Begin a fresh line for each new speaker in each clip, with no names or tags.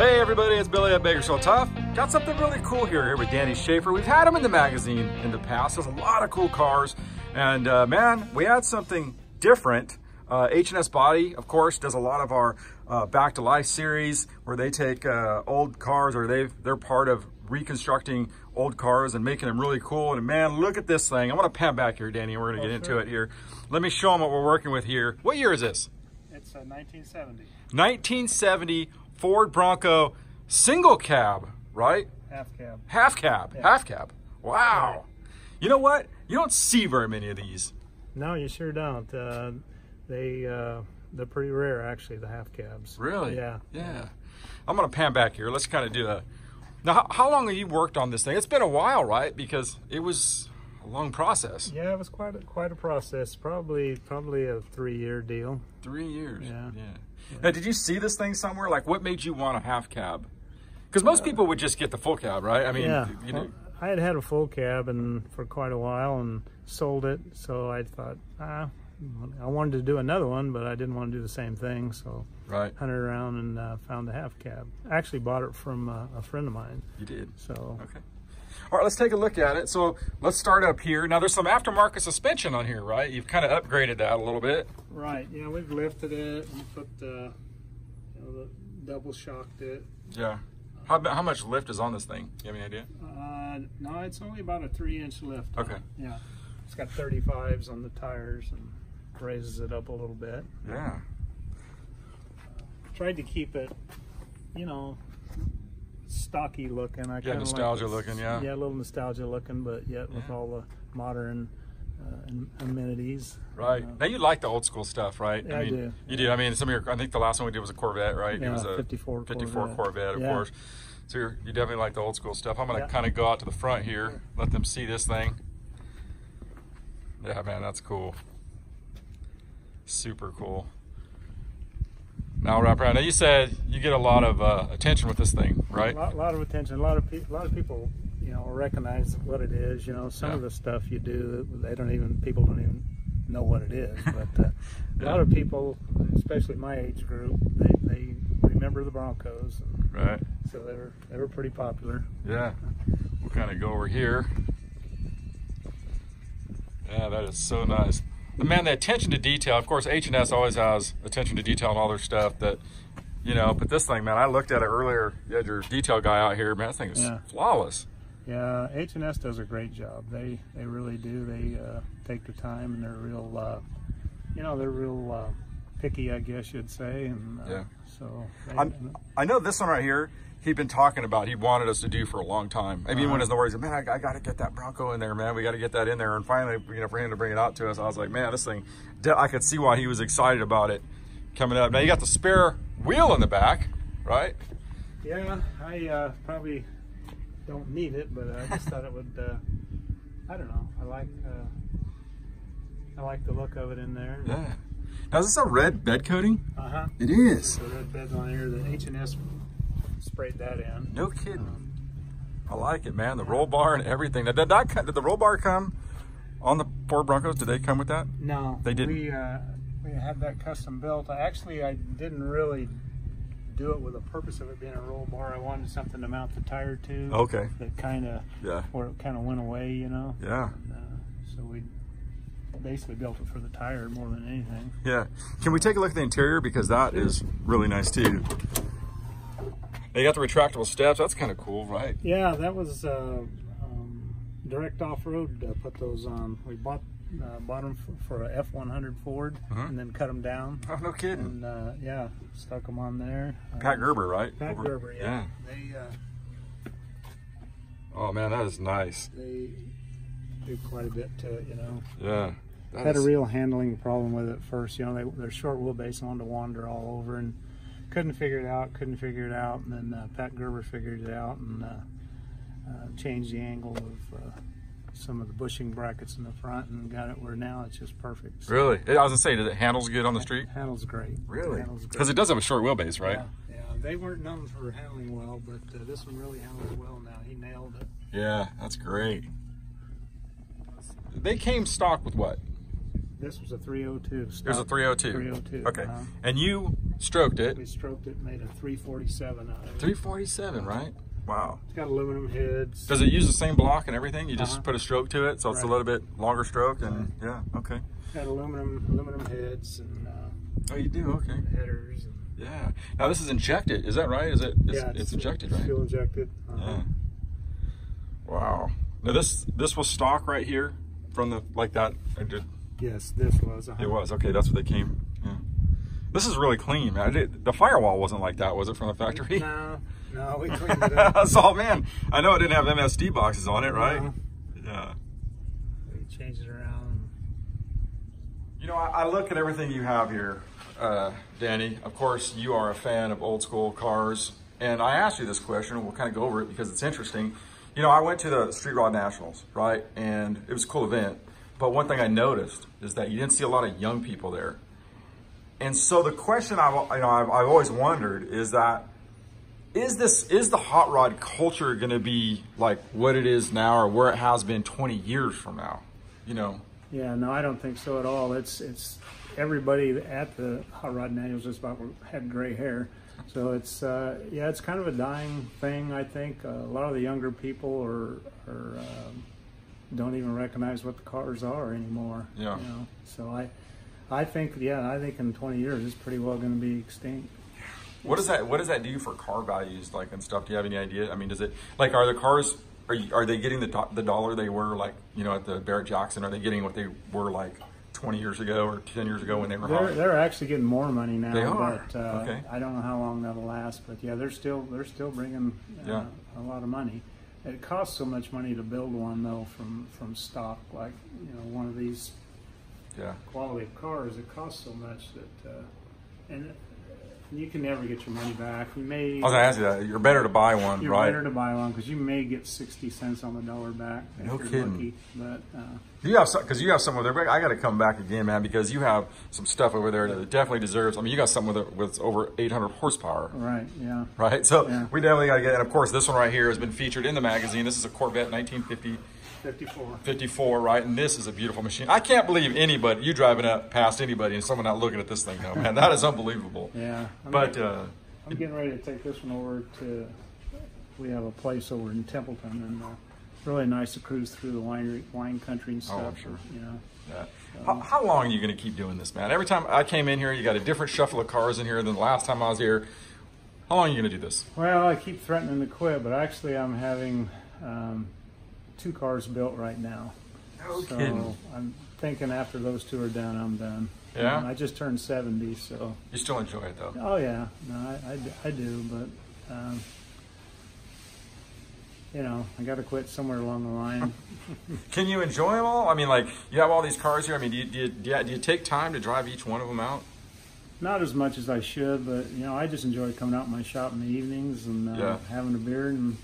Hey everybody, it's Billy at Bakersfield Tuff. Got something really cool here, here with Danny Shaeffer. We've had him in the magazine in the past. There's a lot of cool cars. And uh, man, we had something different. Uh, H&S Body, of course, does a lot of our uh, Back to Life series where they take uh, old cars or they've, they're part of reconstructing old cars and making them really cool. And man, look at this thing. I want to pan back here, Danny, and we're going to
Oh,
get
sure.
into it here. Let me show them what we're working with here. What year is this?
It's uh, 1970,
1970 Ford Bronco single cab, right?
half cab.
Half cab,
Yeah.
half cab. Wow. You know what? You don't see very many of these.
No, you sure don't. Uh, they uh, they're pretty rare, actually. The half cabs.
Really?
Yeah.
Yeah. I'm going to pan back here. Let's kind of do a. Now, how, how long have you worked on this thing? It's been a while, right? Because it was a long process.
Yeah, it was quite a, quite a process. Probably probably a three year deal.
Three years.
Yeah. Yeah.
Now, did you see this thing somewhere? Like, what made you want a half cab? Because most people would just get the full cab, right? I mean,
yeah.
you know.
Well, I had had a full cab and for quite a while and sold it. So I thought, ah, I wanted to do another one, but I didn't want to do the same thing. So
Right.
hunted around and uh, found the half cab. I actually bought it from uh, a friend of mine.
You did.
So
Okay. All right, let's take a look at it. So let's start up here. Now there's some aftermarket suspension on here, right? You've kind of upgraded that a little bit.
Right. Yeah, we've lifted it and put the, you know, the double shocked it.
Yeah. How, how much lift is on this thing? You have any idea?
Uh, no, it's only about a three inch lift.
Okay.
Yeah. It's got 35s on the tires and raises it up a little bit.
Yeah.
Tried to keep it, you know, stocky looking. I like
nostalgia looking, yeah.
Yeah, a little nostalgia looking, but yet with
Yeah.
all the modern uh, amenities.
Right.
Uh,
Now you like the old school stuff, right?
Yeah, I
mean,
do.
You do. I mean, some of your. I think the last one we did was a Corvette, right? it was a
54
54 Corvette,
Corvette.
of
Yeah.
course. So you're, you definitely like the old school stuff. I'm gonna
Yeah.
kind of go out to the front here, let them see this thing. Yeah, man, that's cool. Super cool. Now, wrap around. Now you said you get a lot of uh, attention with this thing, right?
A lot, lot of attention. A lot of people. A lot of people, you know, recognize what it is. You know, some
Yeah.
of the stuff you do, they don't even. People don't even know what it is. But uh, a lot of people, especially my age group, they, they remember the Broncos, and
Right.
so they were they were pretty popular.
Yeah. We'll kind of go over here. Yeah, that is so nice. The man, the attention to detail. Of course, H and S always has attention to detail and all their stuff. That you know, but this thing, man, I looked at it earlier. You had your detail guy out here, man. This thing is
Yeah.
flawless.
Yeah, H and S does a great job. They they really do. They uh, take their time and they're real. Uh, you know, they're real uh, picky, I guess you'd say. And uh,
Yeah.
So they,
I know this one right here. He'd been talking about. He wanted us to do for a long time. I mean,
Uh-huh.
when his the words, man, I, I got to get that Bronco in there, man. We got to get that in there. And finally, you know, for him to bring it out to us, I was like, man, this thing. I could see why he was excited about it coming up. Now you got the spare wheel in the back, right?
Yeah, I uh, probably don't need it, but I just thought it would. Uh, I don't know. I like. Uh, I like the look of it in there.
Yeah. Now is this a red bed coating?
Uh huh.
It is.
The red bed liner, the H and S sprayed that in.
No kidding. I like it, man. The roll bar and everything. Now, did that did the roll bar come on the Ford Broncos? Did they come with that?
No,
They didn't.
We uh, we had that custom built. I actually I didn't really do it with the purpose of it being a roll bar. I wanted something to mount the tire to.
Okay.
That kind of
Yeah.
where it kind of went away, you know.
Yeah.
And, uh, so we basically built it for the tire more than anything.
Yeah. Can we take a look at the interior because that is really nice too. They got the retractable steps. That's kind of cool, right?
Yeah, that was uh, um, direct off road. Uh, put those on. We bought uh, bought them for, a F one hundred Ford,
Mhm.
and then cut them down.
Oh, no kidding.
And uh, yeah, stuck them on there.
Pat Gerber, right?
Pat
Over-
Gerber, yeah. They uh,
Oh man, that is nice.
they do quite a bit to it, you know.
Yeah. That
Had a real handling problem with it at first. You know, they, their short wheelbase wanted to wander all over and couldn't figure it out. Couldn't figure it out, and then uh, Pat Gerber figured it out and uh, uh, changed the angle of uh, some of the bushing brackets in the front and got it where now it's just perfect. So
Really? I was gonna say, did it handles good on the street?
handles great.
Really?
Handles great.
Because it does have a short wheelbase, right?
Yeah, yeah, they weren't known for handling well, but uh, this one really handles well now. He nailed it.
Yeah, that's great. They came stock with what?
This was a 302.
It was a 302.
302.
Okay.
uh-huh.
And you stroked it.
We stroked it, made a 347 out of it.
347, right? Wow.
It's got aluminum heads.
Does it use the same block and everything? You just
Uh-huh.
put a stroke to it, so it's a little bit longer stroke, and yeah, okay.
got aluminum aluminum heads and uh,
Oh, you do, okay.
headers. And,
Yeah. Now this is injected. Is that right? Is it? It's,
yeah,
it's, injected, right?
Fuel injected. uh-huh.
Yeah. Wow. Now this this was stock right here from the like that. I did,
Yes, this was. uh
it was okay. That's what they came. Yeah. This is really clean, man. Did, the firewall wasn't like that, was it, from the factory?
No, no, we cleaned it up.
so, man, I know it didn't have MSD boxes on it, right?
No.
Yeah.
we changed it around.
You know, I, I look at everything you have here, uh, Danny. Of course, you are a fan of old school cars. And I asked you this question, and we'll kind of go over it because it's interesting. You know, I went to the Street Rod Nationals, right? And it was a cool event. But one thing I noticed is that you didn't see a lot of young people there. And so the question I've, you know, I've, I've always wondered is that is this is the hot rod culture going to be like what it is now or where it has been 20 years from now? You know,
Yeah, no, I don't think so at all. It's it's everybody at the hot rod nationals just about had gray hair, so it's uh, yeah, it's kind of a dying thing. I think uh, a lot of the younger people are are um, don't even recognize what the cars are anymore.
Yeah.
You know, so I I think yeah, I think in 20 years it's pretty well going to be extinct.
What does that What does that do for car values, like and stuff? Do you have any idea? I mean, does it like are the cars are you, are they getting the do- the dollar they were like you know at the Barrett Jackson? Are they getting what they were like twenty years ago or ten years ago when they were
They're,
hot?
they're actually getting more money now.
They are?
But, uh,
Okay.
I don't know how long that'll last, but yeah, they're still they're still bringing uh,
Yeah.
a lot of money. It costs so much money to build one though from from stock, like you know one of these
Yeah,
quality of cars. It costs so much that uh, and you can never get your money back. You may
I was gonna ask you that. You're better to buy one,
you're
right?
better to buy one because you may get sixty cents on the dollar back if
No
you're
kidding.
lucky. But uh,
You have because you have some over there. I got to come back again, man, because you have some stuff over there that definitely deserves. I mean, you got something with with over 800 horsepower.
right, yeah.
right? So
Yeah.
we definitely got to get, and of course, this one right here has been featured in the magazine. This is a Corvette 1950
54.
54, right? And this is a beautiful machine. I can't believe anybody, you driving up past anybody and someone not looking at this thing now, man. That is unbelievable.
Yeah. I'm
But, uh,
I'm getting ready to take this one over to. We have a place over in Templeton, and uh, really nice to cruise through the wine wine country and stuff. Oh.
I'm sure.
You know,
yeah. how, how long are you going to keep doing this, man? Every time I came in here, you got a different shuffle of cars in here than the last time I was here. How long are you going to do this?
well, I keep threatening to quit, but actually, I'm having um, two cars built right now.
No
so
kidding.
I'm thinking after those two are done, I'm done.
Yeah?
I just turned 70, so
You still enjoy it, though.
oh yeah, no, I, I I do, but. Um, you know, I got to quit somewhere along the line.
Can you enjoy them all? I mean, like, you have all these cars here. I mean, do you, do you, do you, do you take time to drive each one of them out?
Not as much as I should, but you know, I just enjoy coming out in my shop in the evenings and uh,
Yeah.
having a beer and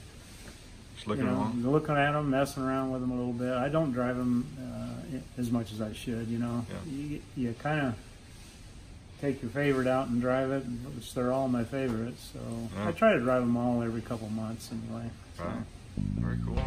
Just
you
looking
know,
along?
looking at them, messing around with them a little bit. I don't drive them uh, as much as I should. You know,
Yeah.
you, you kind of take your favorite out and drive it, which they're all my favorites. So
Yeah.
I try to drive them all every couple months anyway. So.
Right. Very cool.